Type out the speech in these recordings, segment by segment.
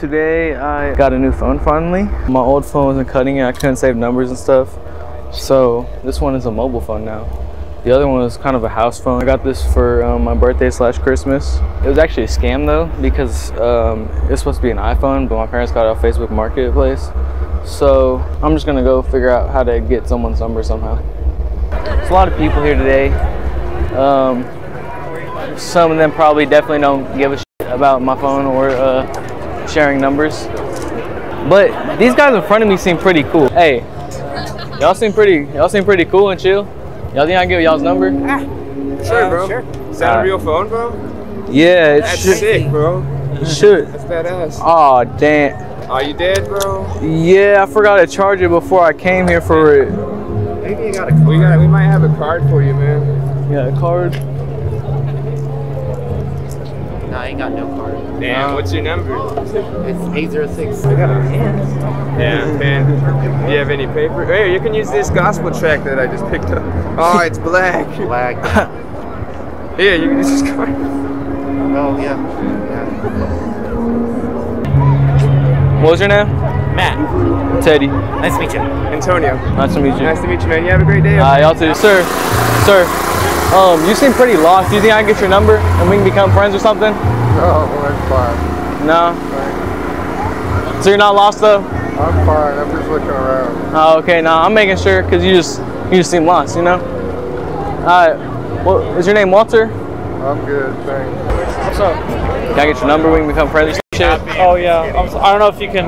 Today I got a new phone finally. My old phone wasn't cutting it. I couldn't save numbers and stuff. So this one is a mobile phone now. The other one was kind of a house phone. I got this for um, my birthday slash Christmas. It was actually a scam though because um, it's supposed to be an iPhone, but my parents got it off Facebook Marketplace. So I'm just gonna go figure out how to get someone's number somehow. There's a lot of people here today. Um, some of them probably definitely don't give a shit about my phone or uh, sharing numbers. But these guys in front of me seem pretty cool. Hey, y'all seem pretty. Y'all seem pretty cool and chill. Y'all think I can give y'all's number? Ah. Sure, bro. Sure. Is that Alright. a real phone, bro? Yeah, it's That's should. sick, bro. It should. That's badass. Oh damn. Are you dead, bro? Yeah, I forgot to charge it before I came here for it. Maybe you got a. We got. We might have a card for you, man. Yeah, a card. No, I ain't got no card. Damn. What's your number? It's 806. I got a pen. Yeah, pen. Do you have any paper? Hey, you can use this gospel track that I just picked up. Oh, it's black. Black. Here, you can use this card. oh, yeah. yeah. What was your name? Matt, Teddy. nice to meet you. Antonio. Nice to meet you. Nice to meet you, man. You have a great day. Uh, y'all too, sir. Sir, um, you seem pretty lost. Do you think I can get your number and we can become friends or something? No, I'm fine. No. So you're not lost though? I'm fine. I'm just looking around. Oh, okay. No, I'm making sure because you just you just seem lost, you know. All right. Well, is your name Walter? I'm good, thanks. What's up? Can I get your number? We can become friends or some shit. Oh yeah, I'm, s- I don't know if you can.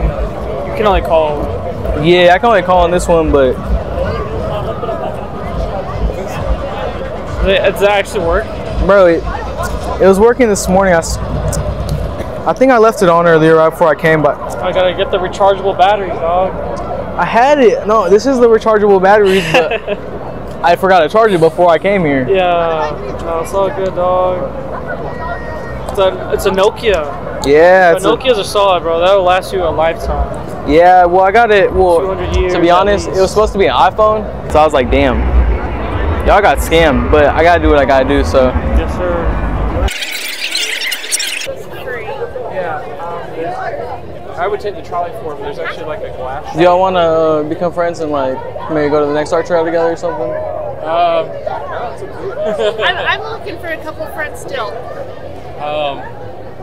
You can only call. Yeah, I can only call on this one, but Does that actually work? bro, it, it was working this morning. I, I think I left it on earlier right before I came, but I gotta get the rechargeable batteries, dog. I had it. No, this is the rechargeable batteries, but I forgot to charge it before I came here. Yeah, no, it's all good, dog. It's a, it's a Nokia. Yeah, But it's a- Nokias are solid, bro. That'll last you a lifetime. yeah. Well, I got it. Well, 200 years to be honest, it was supposed to be an iPhone, so I was like, damn, y'all got scammed. But I gotta do what I gotta do. So Yes, sir. Yeah. I would take the trolley for but There's actually like a glass. do y'all want to uh, become friends and like maybe go to the next art trail together or something? Um, I'm, I'm looking for a couple friends still. um,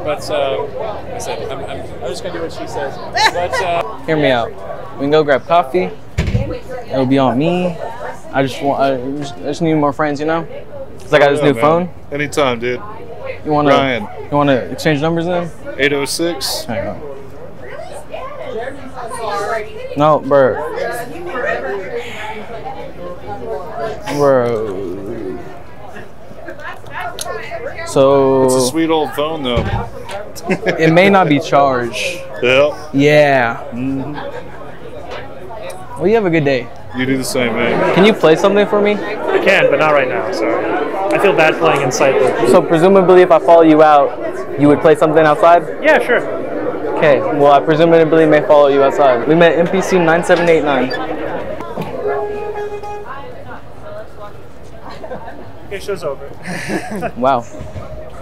but uh, I said, I'm, I'm, I'm just gonna do what she says. But uh, Hear me out. We can go grab coffee. It'll be on me. I just want. I just, I just need more friends, you know. Cause I got this Yeah, new man. phone. Anytime, dude. You wanna? Ryan. You wanna exchange numbers then? 806. Hang on. No, bro. Bro. So It's a sweet old phone, though. it may not be charged. Yeah. Yeah. Mm-hmm. Well, you have a good day. You do the same, man. Can you play something for me? I can, but not right now. Sorry. I feel bad playing inside. So presumably, if I follow you out, you would play something outside. Yeah, sure. Okay. Well, I presumably may follow you outside. We met NPC nine seven eight nine. Okay, show's over. Wow.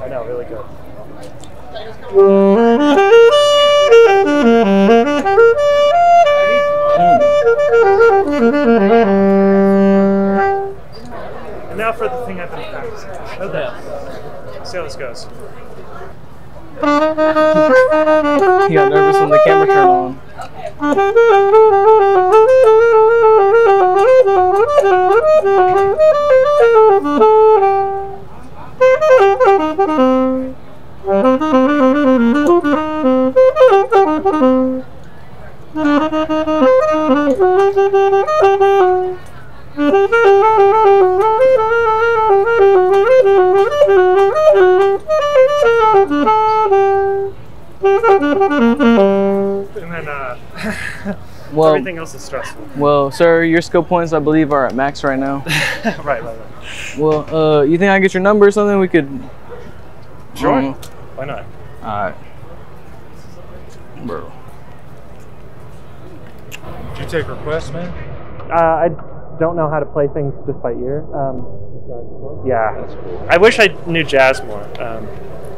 I know, really good. Well, everything else is stressful. well, sir, your skill points I believe are at max right now. right, right, right. Well, uh, you think I get your number or something? We could. Sure. Mm. Why not? Alright. Bro. Did you take requests, man? Uh, I don't know how to play things just by ear. Um, yeah, I wish I knew jazz more. Um,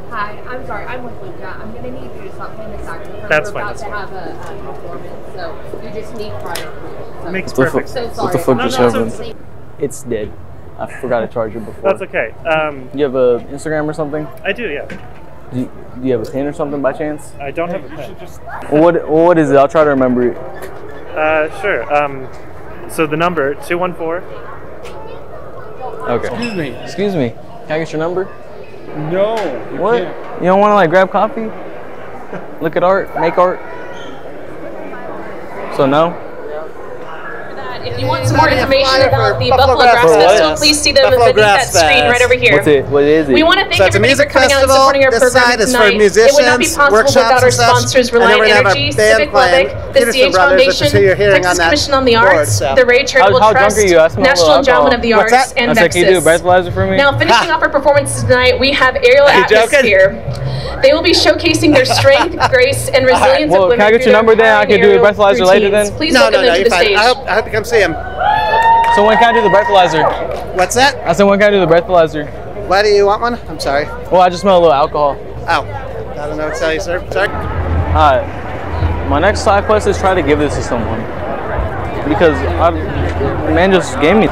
Hi, I'm sorry. I'm with Luca. I'm gonna need you to stop playing the saxophone. That's We're fine, about that's to fine. have a, a performance, so you just need prior approval. So, Makes What the perfect fu- sense. so what the fuck just No, no, happened? it's- It's dead. I forgot to charge it before. That's okay. Um, You have a Instagram or something? I do, yeah. Do you, do you have a pin or something by chance? I don't have a pen. What What is it? I'll try to remember it. Uh, sure. Um, so the number two one four. Okay. Excuse me. Excuse me. Can I get your number? No. What? You don't want to like grab coffee? Look at art, make art. So no. If you want some more information about the Buffalo Grass Fest. Festival, What? please see them Buffalo beneath that Grass screen right over here. What's it? What is it? We want to thank So it's a everybody music for coming out and festival. supporting our This program side is for tonight. it would not be musicians, possible workshops without our and such. sponsors, And Reliant we're gonna Energy, our band Civic Lubbock, the Peterson CH Brothers, Foundation, is who you're hearing Texas Commission on the board, Arts, so. the Ray Charitable how drunk Trust, are you? I smell a National Endowment uh, of the What's Arts, that? and I said, can you do a for me? Now, finishing off our performances tonight, we have Aerial joking? Atmosphere. They will be showcasing their strength, grace, and resilience Well, of women can I get your number then? I can do a aerial breathalyzer later then? Please No, welcome no, no, them to the fine. stage. I hope, I hope you come see him. So when can I do the breathalyzer? What's that? I said when can I do the breathalyzer? Why do you want one? I'm sorry. Well, I just smell a little alcohol. Oh, I don't know what to tell you, sir. Sorry. Alright. My next side quest is try to give this to someone. Because I, man just gave me.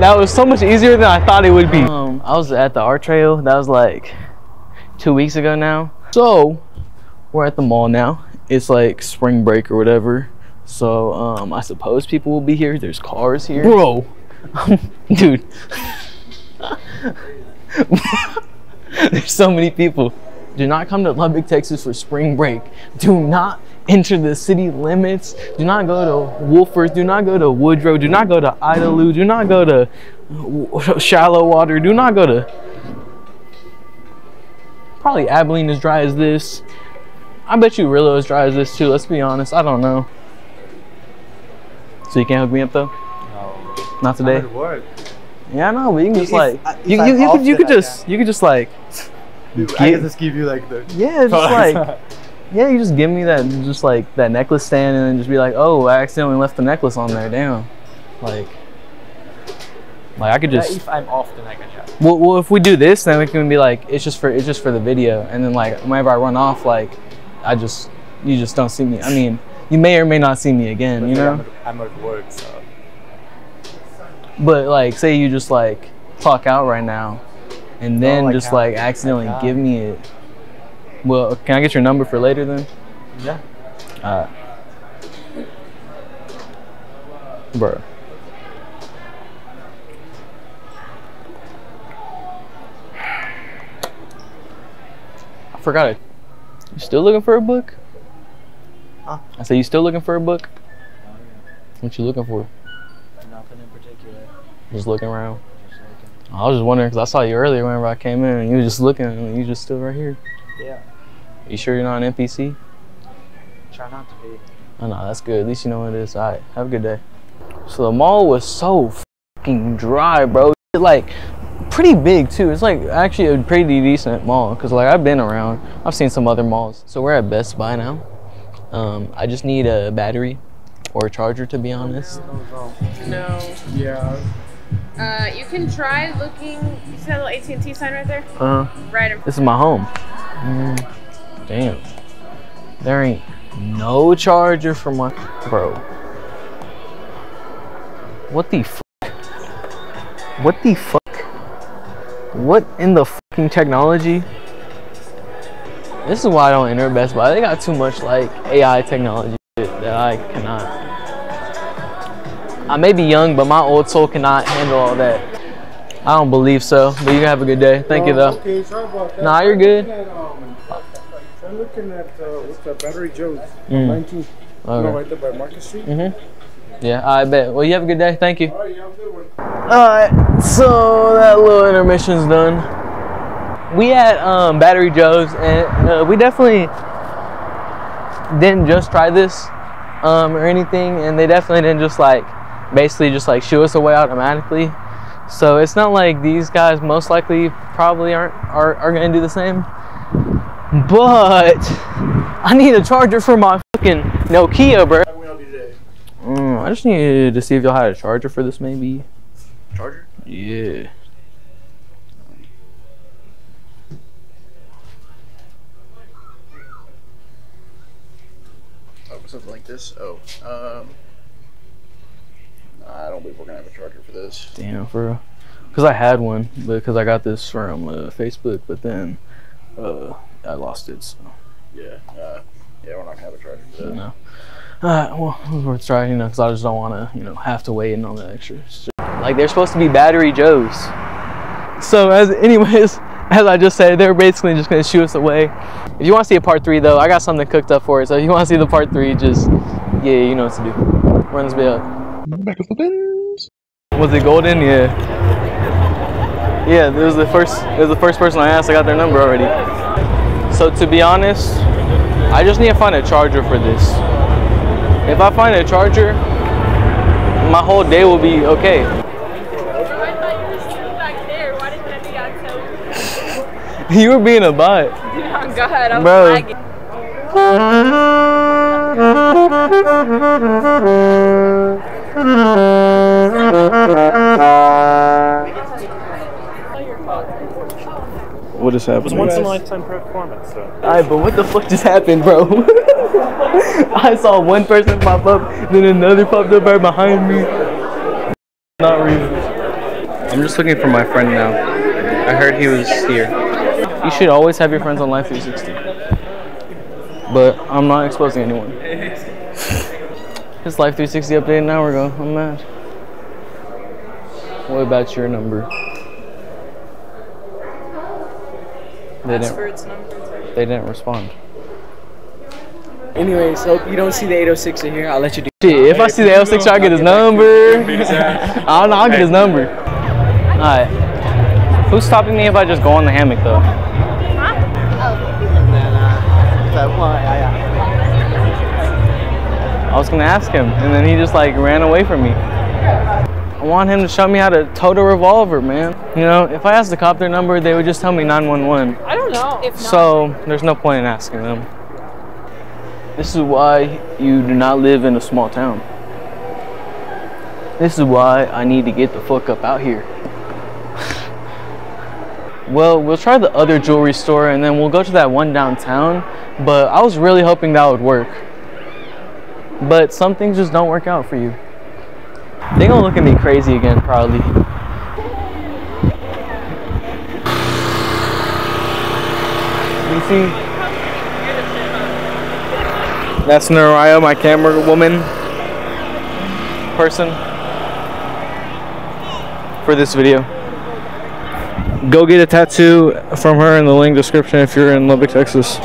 That was so much easier than I thought it would be. Um, I was at the art trail. That was like two weeks ago now. So we're at the mall now. It's like spring break or whatever. So um, I suppose people will be here. There's cars here. Bro, dude. There's so many people. Do not come to Lubbock, Texas for spring break. Do not enter the city limits. Do not go to Wolfforth. Do not go to Woodrow. Do not go to Idalou. Do not go to Shallowater. Do not go to. Probably Abilene as dry as this. I bet you Rillo as dry as this too. Let's be honest. I don't know. So you can't hook me up though? No. Not today. Yeah, I know, but you can just If- like uh, if you you, you could you could I just you could just like I get- can just give you like the. yeah, just like yeah, you just give me that just like that necklace stand and then just be like, oh, I accidentally left the necklace on there. Damn, like like I could just if I'm off, then I can chat. well, well if we do this, then we can be like it's just for it's just for the video, and then like whenever I run off, like I just you just don't see me. I mean, you may or may not see me again, you know. I'm at work, so. But like, say you just like clock out right now, and then I just can't. like accidentally give me it. Well, can I get your number for later then? Yeah. Uh, bro. I forgot it. You still looking for a book? Huh? I said, you still looking for a book? What you looking for? Nothing in particular. Just looking around. Just looking. I was just wondering because I saw you earlier whenever I came in and you were just looking and you just still right here. Yeah. You sure you're not an NPC? Try not to be. Oh no, that's good. At least you know what it is. All right, have a good day. So the mall was so fucking dry, bro. Like pretty big too. It's like actually a pretty decent mall because like I've been around. I've seen some other malls. So we're at Best Buy now. Um, I just need a battery or a charger to be honest. No. Yeah. Uh, you can try looking. You see that little AT&T sign right there? Uh, Right in this is my home. Mm, damn, there ain't no charger for my bro. What the fuck? What the fuck? What in the fucking technology? This is why I don't enter Best Buy. They got too much like AI technology shit that I cannot. I may be young, but my old soul cannot handle all that. I don't believe so. But you have a good day. Thank you though. Okay, sorry about that. Nah, you're good. I'm looking at uh, what's that, Battery Joe's, Mm. 19, no, Okay. right there by Market Street. Mhm. Yeah, I bet. Well, you have a good day. Thank you. Oh, yeah, good one. Alright, so that little intermission's done. We at um, Battery Joe's, and uh, we definitely didn't just try this um, or anything, and they definitely didn't just like basically just like shoo us away automatically. So it's not like these guys most likely probably aren't are, are gonna do the same. But I need a charger for my fucking Nokia, bro. Mm, I just needed to see if y'all had a charger for this, maybe. Charger? Yeah. Oh, something like this. Oh, um, I don't believe we're gonna have a charger for this. Damn, for real. Cause I had one, but because I got this from uh, Facebook, but then uh, I lost it. So Yeah, uh, yeah, we're not gonna have a charger for you this. know. Uh, well, it was worth trying, you know, because I just don't want to, you know, have to wait and all that extra. Like they're supposed to be battery Joes. So as anyways, as I just said, they're basically just gonna shoo us away. If you want to see a part three though, I got something cooked up for it. So if you want to see the part three, just yeah, you know what to do. Run this video. Back of the bins. Was it golden? Yeah. Yeah, it was the first. It was the first person I asked. I got their number already. So to be honest, I just need to find a charger for this. If I find a charger, my whole day will be okay. You were being a bot. Oh God, I'm Bro. lagging. What is It was happening? once in a lifetime performance, so. Alright, but what the fuck just happened, bro? I saw one person pop up, then another popped up right behind me. Not real. I'm just looking for my friend now. I heard he was here. You should always have your friends on Life 360. But I'm not exposing anyone. His Life 360 update an hour ago. I'm mad. What about your number? They didn't, for they didn't respond. Anyways, hope you don't see the 806 in here. I'll let you do. Shit, if I see the L6, I'll get his number. I don't know, I'll get his number. Alright. Who's stopping me if I just go on the hammock though? I was gonna ask him, and then he just like ran away from me. I want him to show me how to tote a revolver, man. You know, if I asked the cop their number, they would just tell me 911. I don't know. If not, So there's no point in asking them. This is why you do not live in a small town. This is why I need to get the fuck up out here. well, we'll try the other jewelry store and then we'll go to that one downtown. But I was really hoping that would work. But some things just don't work out for you. They gonna look at me crazy again, probably. You see? That's Nariah, my camera woman person for this video. Go get a tattoo from her in the link description if you're in Lubbock, Texas.